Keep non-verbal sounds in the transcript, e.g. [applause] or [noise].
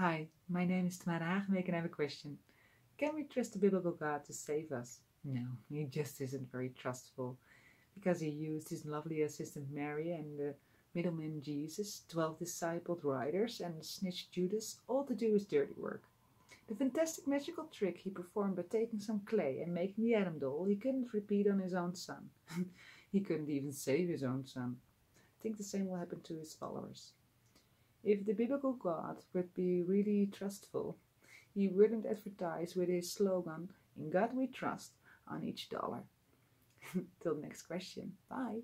Hi, my name is Tamara Hagenbeek and I have a question. Can we trust the biblical God to save us? No, he just isn't very trustful because he used his lovely assistant Mary and the middleman Jesus, 12 discipled riders, and snitch Judas all to do his dirty work. The fantastic magical trick he performed by taking some clay and making the Adam doll he couldn't repeat on his own son. [laughs] he couldn't even save his own son. I think the same will happen to his followers. If the biblical God would be really trustful, he wouldn't advertise with his slogan, In God we trust, on each dollar. [laughs] Till next question. Bye.